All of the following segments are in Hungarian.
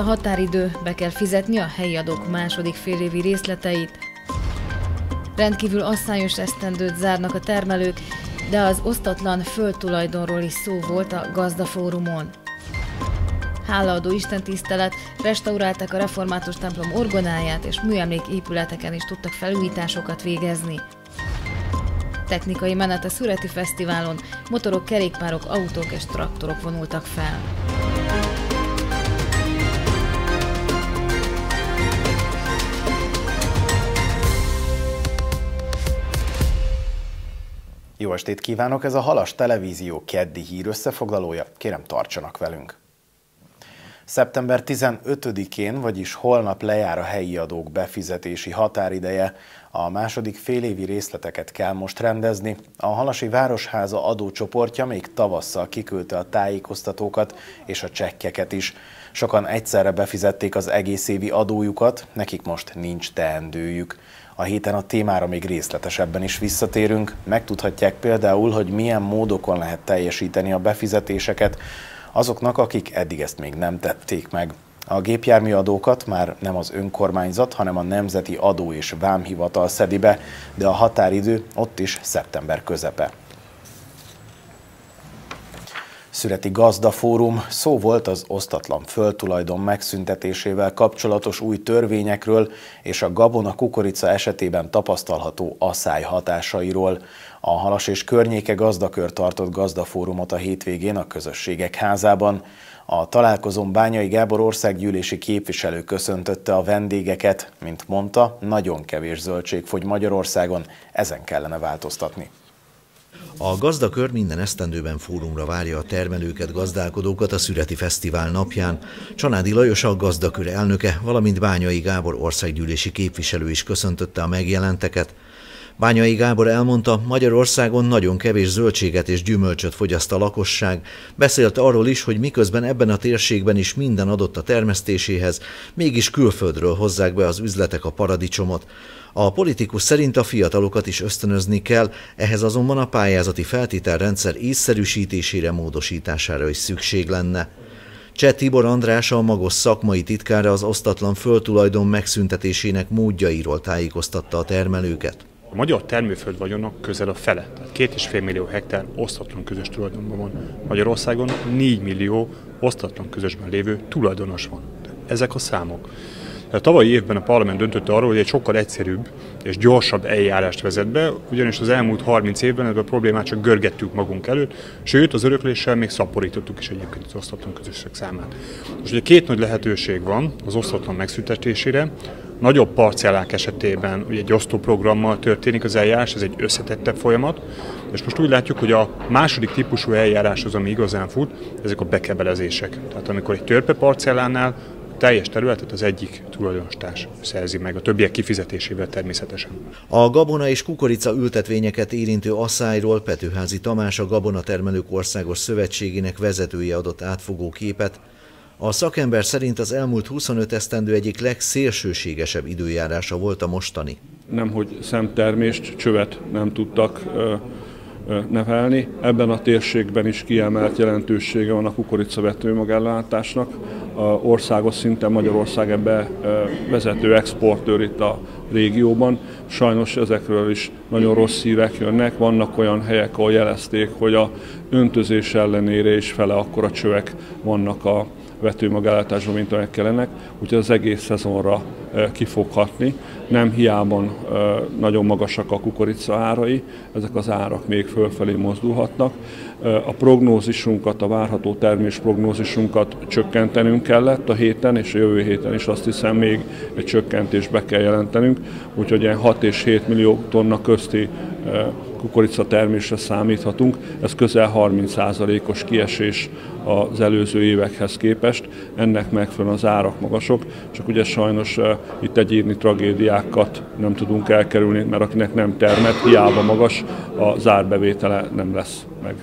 A határidő, be kell fizetni a helyi adók második félévi részleteit. Rendkívül asszályos esztendőt zárnak a termelők, de az osztatlan földtulajdonról is szó volt a gazdafórumon. Hálaadó istentisztelet, restaurálták a református templom orgonáját, és műemlék épületeken is tudtak felújításokat végezni. Technikai menet a Szüreti Fesztiválon, motorok, kerékpárok, autók és traktorok vonultak fel. Jó estét kívánok! Ez a Halas Televízió keddi hír összefoglalója. Kérem, tartsanak velünk! Szeptember 15-én, vagyis holnap lejár a helyi adók befizetési határideje. A második félévi részleteket kell most rendezni. A Halasi Városháza adócsoportja még tavasszal kiküldte a tájékoztatókat és a csekkeket is. Sokan egyszerre befizették az egész évi adójukat, nekik most nincs teendőjük. A héten a témára még részletesebben is visszatérünk. Megtudhatják például, hogy milyen módokon lehet teljesíteni a befizetéseket azoknak, akik eddig ezt még nem tették meg. A gépjárműadókat már nem az önkormányzat, hanem a Nemzeti Adó és Vámhivatal szedi be, de a határidő ott is szeptember közepe. Születi Gazdafórum szó volt az osztatlan földtulajdon megszüntetésével kapcsolatos új törvényekről és a gabona kukorica esetében tapasztalható asszály hatásairól. A Halas és környéke gazdakör tartott gazdafórumot a hétvégén a Közösségek házában. A találkozón Bányai Gábor országgyűlési képviselő köszöntötte a vendégeket, mint mondta, nagyon kevés zöldség fogy Magyarországon, ezen kellene változtatni. A gazdakör minden esztendőben fórumra várja a termelőket, gazdálkodókat a Szüreti Fesztivál napján. Csanádi Lajos a gazdakör elnöke, valamint Bányai Gábor országgyűlési képviselő is köszöntötte a megjelenteket. Bányai Gábor elmondta, Magyarországon nagyon kevés zöldséget és gyümölcsöt fogyaszt a lakosság. Beszélt arról is, hogy miközben ebben a térségben is minden adott a termesztéséhez, mégis külföldről hozzák be az üzletek a paradicsomot. A politikus szerint a fiatalokat is ösztönözni kell, ehhez azonban a pályázati feltételrendszer észszerűsítésére, módosítására is szükség lenne. Cseh Tibor András a magos szakmai titkára az osztatlan földtulajdon megszüntetésének módjairól tájékoztatta a termelőket. A magyar termőföld vagyonnak közel a fele, tehát két és fél millió hektár osztatlan közös tulajdonban van. Magyarországon 4 millió osztatlan közösben lévő tulajdonos van. Ezek a számok. A tavalyi évben a parlament döntött arról, hogy egy sokkal egyszerűbb és gyorsabb eljárást vezet be, ugyanis az elmúlt 30 évben ebben a problémát csak görgettük magunk előtt, sőt az örökléssel még szaporítottuk is egyébként az osztatlan közösség számát. Most ugye két nagy lehetőség van az osztatlan megszüntetésére, nagyobb parcellák esetében ugye egy osztóprogrammal történik az eljárás, ez egy összetettebb folyamat, és most úgy látjuk, hogy a második típusú eljárás az, ami igazán fut, ezek a bekebelezések. Tehát amikor egy törpe parcellánál teljes területet az egyik tulajdonostárs szerzi meg, a többiek kifizetésével természetesen. A gabona és kukorica ültetvényeket érintő asszályról Petőházi Tamás a Gabonatermelők Országos Szövetségének vezetője adott átfogó képet. A szakember szerint az elmúlt 25 esztendő egyik legszélsőségesebb időjárása volt a mostani. Nemhogy szemtermést, csövet nem tudtak nevelni. Ebben a térségben is kiemelt jelentősége van a kukoricavető magellátásnak. A országos szinten Magyarország ebbe vezető exportőr itt a régióban. Sajnos ezekről is nagyon rossz hírek jönnek. Vannak olyan helyek, ahol jelezték, hogy a öntözés ellenére is fele akkora csövek vannak a vetőmagellátásban, mint amelyek kellenek, úgyhogy az egész szezonra ki fog hatni. Nem hiába nagyon magasak a kukorica árai, ezek az árak még fölfelé mozdulhatnak. A prognózisunkat, a várható termés prognózisunkat csökkentenünk kellett a héten, és a jövő héten is azt hiszem még egy csökkentést be kell jelentenünk, úgyhogy ilyen 6 és 7 millió tonna közti kukorica termésre számíthatunk. Ez közel 30%-os kiesés az előző évekhez képest. Ennek megfelelően az árak magasok, csak ugye sajnos itt egyéni tragédiákat nem tudunk elkerülni, mert akinek nem termet, hiába magas, a zárbevétele nem lesz meg.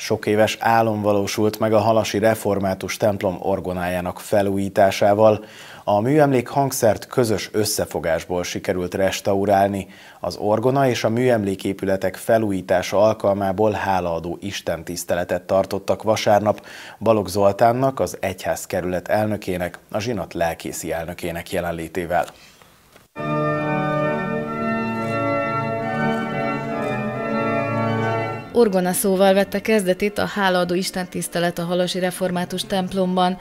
Sok éves álom valósult meg a Halasi Református templom orgonájának felújításával. A műemlék hangszert közös összefogásból sikerült restaurálni. Az orgona és a műemléképületek felújítása alkalmából hálaadó istentiszteletet tartottak vasárnap Balog Zoltánnak, az egyházkerület elnökének, a zsinat lelkészi elnökének jelenlétével. Orgona szóval vette kezdetét a hálaadó istentisztelet a Halasi Református templomban.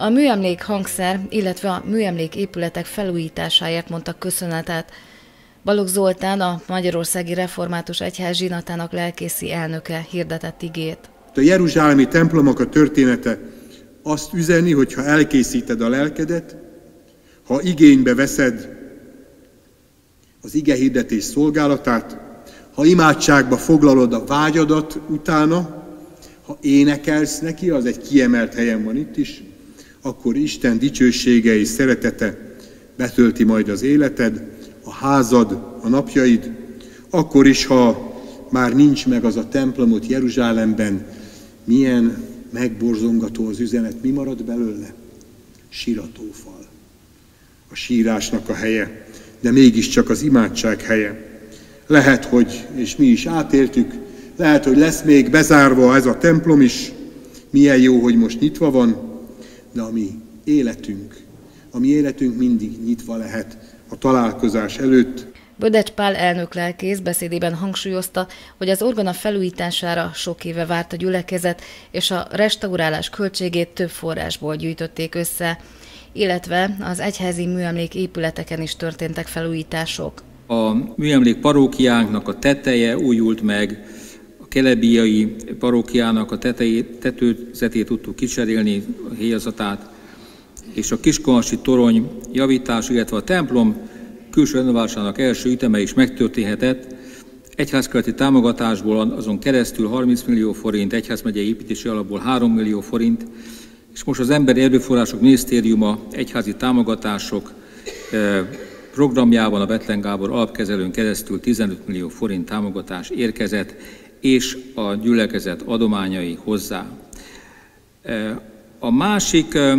A műemlék hangszer, illetve a műemlék épületek felújításáért mondtak köszönetet. Balogh Zoltán, a Magyarországi Református Egyház zsinatának lelkészi elnöke hirdetett igét. A Jeruzsálemi templomok a története azt üzeni, hogy ha elkészíted a lelkedet, ha igénybe veszed az igehirdetés szolgálatát, ha imádságba foglalod a vágyadat utána, ha énekelsz neki, az egy kiemelt helyen van itt is, akkor Isten dicsősége és szeretete betölti majd az életed, a házad, a napjaid, akkor is, ha már nincs meg az a templomot Jeruzsálemben, milyen megborzongató az üzenet, mi marad belőle? Siratófal. A sírásnak a helye, de mégiscsak az imádság helye. Lehet, hogy, és mi is átéltük, lehet, hogy lesz még bezárva ez a templom is, milyen jó, hogy most nyitva van, de a mi életünk, a mi életünk mindig nyitva lehet a találkozás előtt. Bödecs Pál elnök lelkész beszédében hangsúlyozta, hogy az orgona felújítására sok éve várt a gyülekezet, és a restaurálás költségét több forrásból gyűjtötték össze, illetve az egyházi műemlék épületeken is történtek felújítások. A műemlék parókiánknak a teteje újult meg, kelebiai parókiának a tetejét, tetőzetét tudtuk kicserélni, a héjazatát, és a Kiskonsi torony javítás, illetve a templom külső renoválásának első üteme is megtörténhetett. Egyházkeleti támogatásból azon keresztül 30 millió forint, egyházmegyei építési alapból 3 millió forint, és most az Emberi Erőforrások Minisztériuma egyházi támogatások eh, programjában a Betlen Gábor alapkezelőn keresztül 15 millió forint támogatás érkezett, és a gyülekezet adományai hozzá. E, a másik e,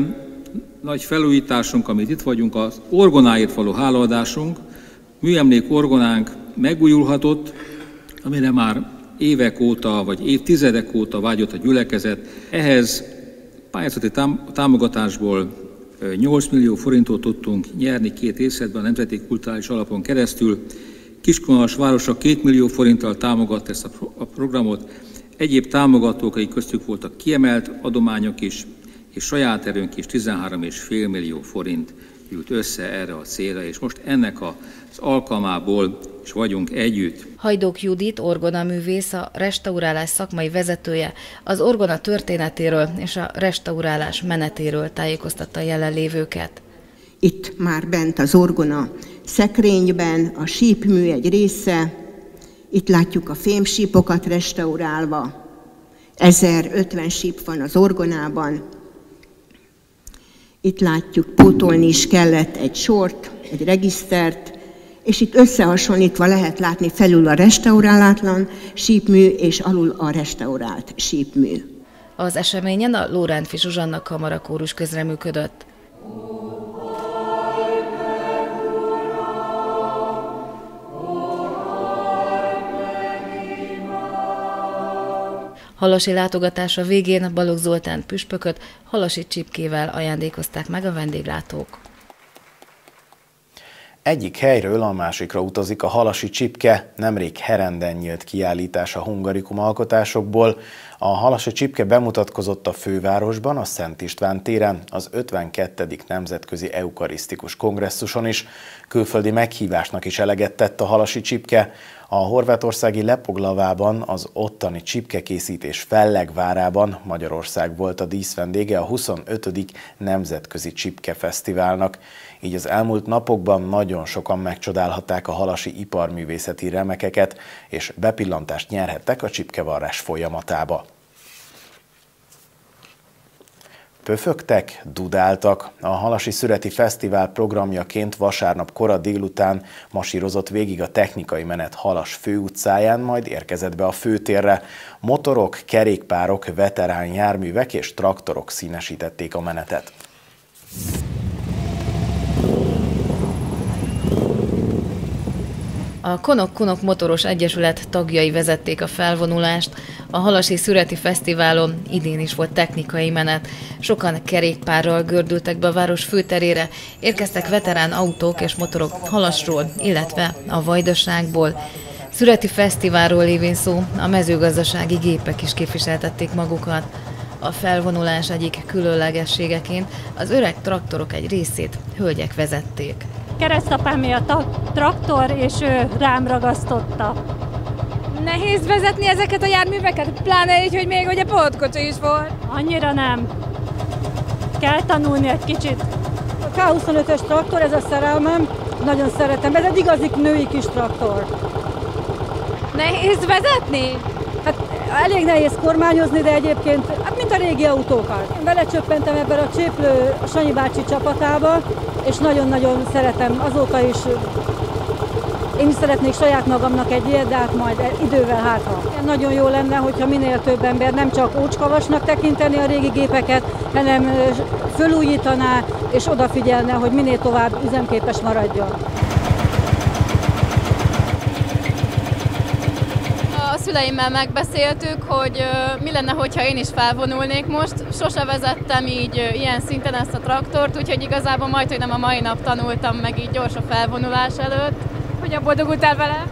nagy felújításunk, amit itt vagyunk, az orgonáért való hálaadásunk. Műemlék orgonánk megújulhatott, amire már évek óta, vagy évtizedek óta vágyott a gyülekezet. Ehhez pályázati támogatásból 8 millió forintot tudtunk nyerni két részletben a Nemzeti Kulturális Alapon keresztül. Kiskonas városa 2 millió forinttal támogatta ezt a programot. Egyéb támogatók, akik köztük voltak kiemelt adományok is, és saját erőnk is 13,5 millió forint jut össze erre a célra, és most ennek az alkalmából is vagyunk együtt. Hajdók Judit, orgonaművész, a restaurálás szakmai vezetője, az orgona történetéről és a restaurálás menetéről tájékoztatta a jelenlévőket. Itt már bent az orgona szekrényben a sípmű egy része, itt látjuk a fémsípokat restaurálva, 1050 síp van az orgonában, itt látjuk, pótolni is kellett egy sort, egy regisztert, és itt összehasonlítva lehet látni felül a restaurálatlan sípmű és alul a restaurált sípmű. Az eseményen a Lórántfi Zsuzsanna kamarakórus közreműködött. Halasi látogatása végén Balogh Zoltán püspököt Halasi csipkével ajándékozták meg a vendéglátók. Egyik helyről a másikra utazik a halasi csipke, nemrég Herenden nyílt kiállítás a hungarikum alkotásokból. A halasi csipke bemutatkozott a fővárosban, a Szent István téren, az 52. Nemzetközi Eukarisztikus Kongresszuson is. Külföldi meghívásnak is eleget tett a halasi csipke. A horvátországi Lepoglavában, az ottani csipkekészítés Fellegvárában Magyarország volt a díszvendége a 25. Nemzetközi Csipke Fesztiválnak. Így az elmúlt napokban nagyon sokan megcsodálhatták a halasi iparművészeti remekeket, és bepillantást nyerhettek a csipkevarrás folyamatába. Pöfögtek, dudáltak. A Halasi Szüreti Fesztivál programjaként vasárnap kora délután masírozott végig a technikai menet Halas főutcáján, majd érkezett be a főtérre. Motorok, kerékpárok, veterán járművek és traktorok színesítették a menetet. A Konok Konok Motoros Egyesület tagjai vezették a felvonulást. A Halasi Szüreti Fesztiválon idén is volt technikai menet. Sokan kerékpárral gördültek be a város főterére, érkeztek veterán autók és motorok Halasról, illetve a Vajdaságból. Szüreti Fesztiválról lévén szó, a mezőgazdasági gépek is képviseltették magukat. A felvonulás egyik különlegességeként az öreg traktorok egy részét hölgyek vezették keresztapámé a traktor, és ő rám ragasztotta. Nehéz vezetni ezeket a járműveket? Pláne így, hogy még ugye pótkocsi is volt. Annyira nem. Kell tanulni egy kicsit. A K25-ös traktor, ez a szerelmem, nagyon szeretem. Ez egy igazi női kis traktor. Nehéz vezetni? Hát elég nehéz kormányozni, de egyébként, hát mint a régi autókat. Én belecsöppentem ebben a cséplő a Sanyi bácsi csapatába, és nagyon-nagyon szeretem azóta is. Én is szeretnék saját magamnak egy ilyet, de hát majd idővel hátra. Nagyon jó lenne, hogyha minél több ember nem csak ócskavasnak tekinteni a régi gépeket, hanem fölújítaná és odafigyelne, hogy minél tovább üzemképes maradjon. Szüleimmel megbeszéltük, hogy mi lenne, hogyha én is felvonulnék most. Sose vezettem így ilyen szinten ezt a traktort, úgyhogy igazából majd, hogy nem a mai nap tanultam meg így gyors a felvonulás előtt. Hogyan boldogultál vele?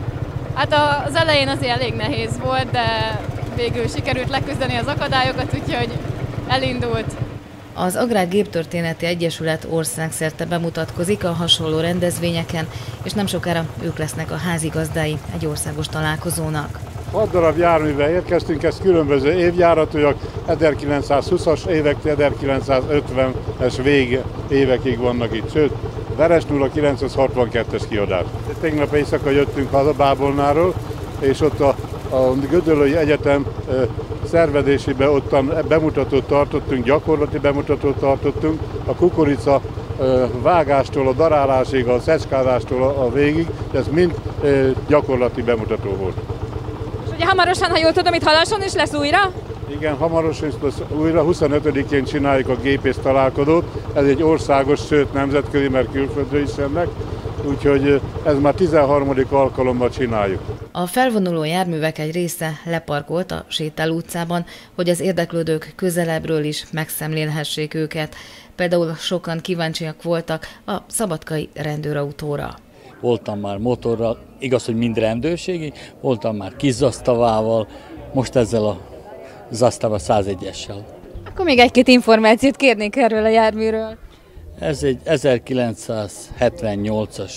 Hát az elején azért elég nehéz volt, de végül sikerült leküzdeni az akadályokat, úgyhogy elindult. Az Agrár Géptörténeti Egyesület országszerte bemutatkozik a hasonló rendezvényeken, és nem sokára ők lesznek a házigazdái egy országos találkozónak. 6 darab járművel érkeztünk, ez különböző évjáratúak, 1920-as évektől 1950-es vég évekig vannak itt, sőt, Veres 0962-es kiadás. Tegnap éjszaka jöttünk haza Bábolnáról, és ott a, a Gödöllői Egyetem szervezésében ottan bemutatót tartottunk, gyakorlati bemutatót tartottunk, a kukorica vágástól, a darálásig, a szecskázástól a végig, ez mind gyakorlati bemutató volt. Ugye hamarosan, ha jól tudom, itt Halason is lesz újra? Igen, hamarosan lesz újra, 25-én csináljuk a gépész találkozót. Ez egy országos, sőt nemzetközi, mert külföldre is jönnek. Úgyhogy ez már 13. alkalommal csináljuk. A felvonuló járművek egy része leparkolt a Sétál utcában, hogy az érdeklődők közelebbről is megszemlélhessék őket. Például sokan kíváncsiak voltak a szabadkai rendőrautóra voltam már motorral, igaz, hogy mind rendőrségi, voltam már kizasztavával, most ezzel a Zasztava 101-essel. Akkor még egy-két információt kérnék erről a járműről. Ez egy 1978-as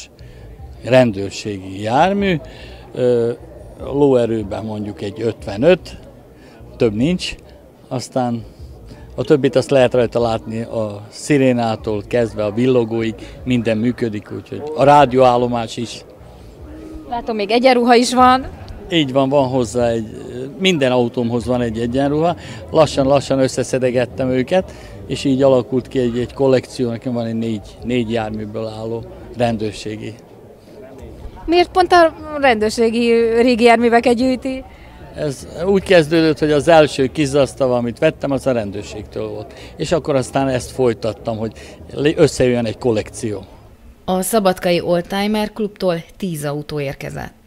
rendőrségi jármű, lóerőben mondjuk egy 55, több nincs, aztán a többit azt lehet rajta látni, a szirénától kezdve a villogóig minden működik, úgyhogy a rádióállomás is. Látom, még egyenruha is van. Így van, van hozzá egy, minden autómhoz van egy egyenruha. Lassan-lassan összeszedegettem őket, és így alakult ki egy, egy kollekció, nekem van egy négy, négy járműből álló rendőrségi. Miért pont a rendőrségi régi járműveket gyűjti? Ez úgy kezdődött, hogy az első kizasztava, amit vettem, az a rendőrségtől volt. És akkor aztán ezt folytattam, hogy összejöjjön egy kollekció. A Szabadkai Oldtimer klubtól 10 autó érkezett.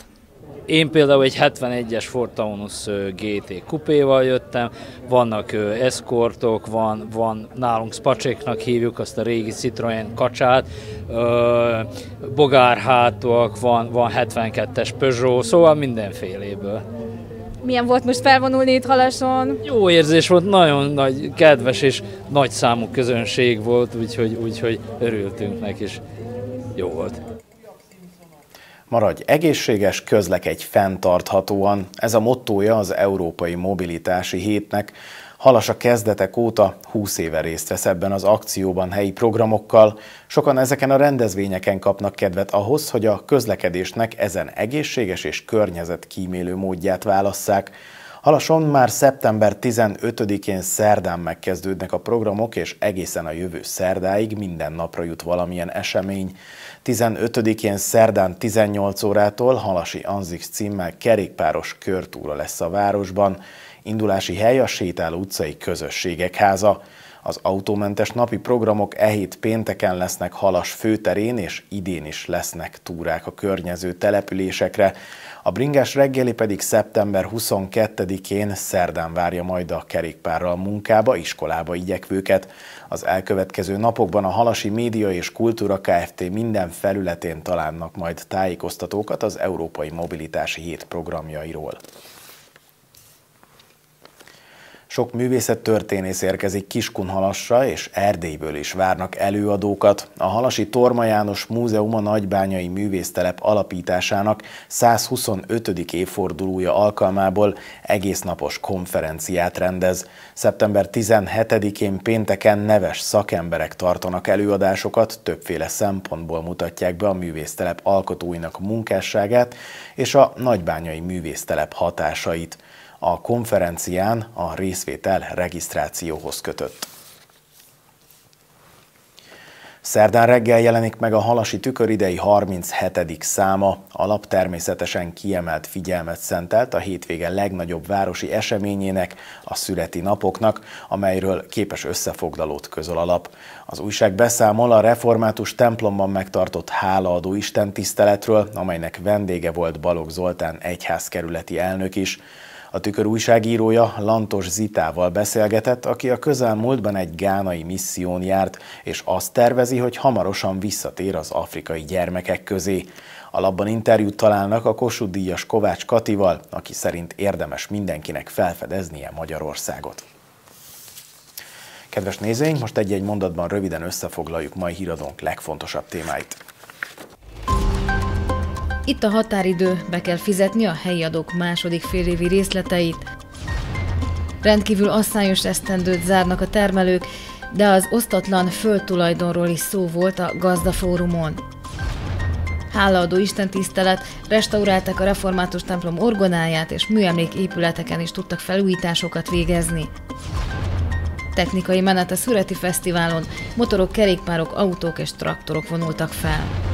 Én például egy 71-es Ford Taunus GT kupéval jöttem, vannak eszkortok, van, van nálunk spacséknak hívjuk azt a régi Citroen kacsát, bogárhátok, van, van 72-es Peugeot, szóval mindenféléből. Milyen volt most felvonulni itt Halason? Jó érzés volt, nagyon nagy, kedves és nagy számú közönség volt, úgyhogy, úgyhogy örültünk neki, és jó volt. Maradj egészséges, közlekedj fenntarthatóan. Ez a mottója az Európai Mobilitási Hétnek, Halas a kezdetek óta 20 éve részt vesz ebben az akcióban helyi programokkal. Sokan ezeken a rendezvényeken kapnak kedvet ahhoz, hogy a közlekedésnek ezen egészséges és környezetkímélő módját válasszák. Halason már szeptember 15-én szerdán megkezdődnek a programok, és egészen a jövő szerdáig minden napra jut valamilyen esemény. 15-én szerdán 18 órától Halasi Anzix címmel kerékpáros körtúra lesz a városban. Indulási hely a Sétáló utcai közösségek háza. Az autómentes napi programok e hét pénteken lesznek Halas főterén, és idén is lesznek túrák a környező településekre. A bringás reggeli pedig szeptember 22-én szerdán várja majd a kerékpárral munkába, iskolába igyekvőket. Az elkövetkező napokban a Halasi Média és Kultúra Kft. minden felületén találnak majd tájékoztatókat az Európai Mobilitási Hét programjairól. Sok művészettörténész érkezik Kiskunhalasra és Erdélyből is várnak előadókat. A Halasi Torma János Múzeum a Nagybányai Művésztelep alapításának 125. évfordulója alkalmából egésznapos konferenciát rendez. Szeptember 17-én pénteken neves szakemberek tartanak előadásokat, többféle szempontból mutatják be a művésztelep alkotóinak munkásságát és a Nagybányai Művésztelep hatásait a konferencián a részvétel regisztrációhoz kötött. Szerdán reggel jelenik meg a Halasi Tüköridei 37. száma. A lap természetesen kiemelt figyelmet szentelt a hétvége legnagyobb városi eseményének, a születi napoknak, amelyről képes összefoglalót közöl a lap. Az újság beszámol a református templomban megtartott hálaadó istentiszteletről, amelynek vendége volt Balogh Zoltán egyházkerületi elnök is. A tükör újságírója Lantos Zitával beszélgetett, aki a közelmúltban egy gánai misszión járt, és azt tervezi, hogy hamarosan visszatér az afrikai gyermekek közé. A labban interjút találnak a Kossuth díjas Kovács Katival, aki szerint érdemes mindenkinek felfedeznie Magyarországot. Kedves nézőink, most egy-egy mondatban röviden összefoglaljuk mai híradónk legfontosabb témáit. Itt a határidő, be kell fizetni a helyi adók második félévi részleteit. Rendkívül asszályos esztendőt zárnak a termelők, de az osztatlan földtulajdonról is szó volt a gazdafórumon. Hálaadó istentisztelet, restaurálták a református templom orgonáját, és műemlék épületeken is tudtak felújításokat végezni. Technikai menet a Szüreti Fesztiválon, motorok, kerékpárok, autók és traktorok vonultak fel.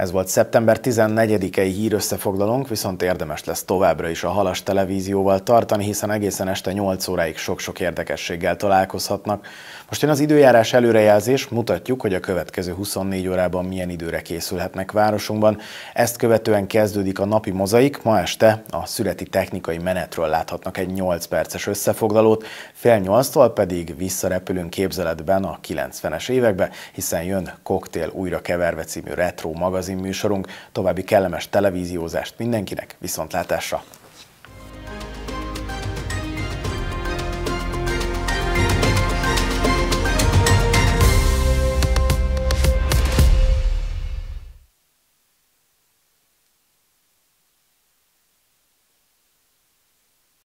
Ez volt szeptember 14-i hírösszefoglalónk, viszont érdemes lesz továbbra is a Halas televízióval tartani, hiszen egészen este 8 óráig sok-sok érdekességgel találkozhatnak. Most jön az időjárás előrejelzés, mutatjuk, hogy a következő 24 órában milyen időre készülhetnek városunkban. Ezt követően kezdődik a napi mozaik, ma este a születi technikai menetről láthatnak egy 8 perces összefoglalót, fél 8-tól pedig visszarepülünk képzeletben a 90-es évekbe, hiszen jön Cocktail újra keverve című retro magazin műsorunk. További kellemes televíziózást mindenkinek, viszontlátásra!